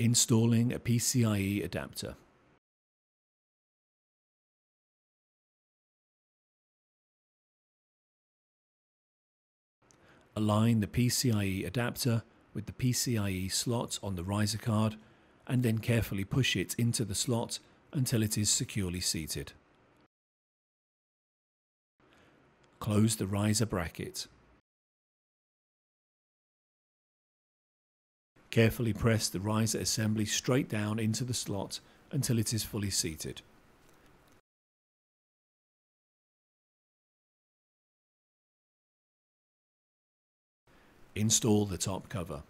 Installing a PCIe adapter. Align the PCIe adapter with the PCIe slot on the riser card and then carefully push it into the slot until it is securely seated. Close the riser bracket. Carefully press the riser assembly straight down into the slot until it is fully seated. Install the top cover.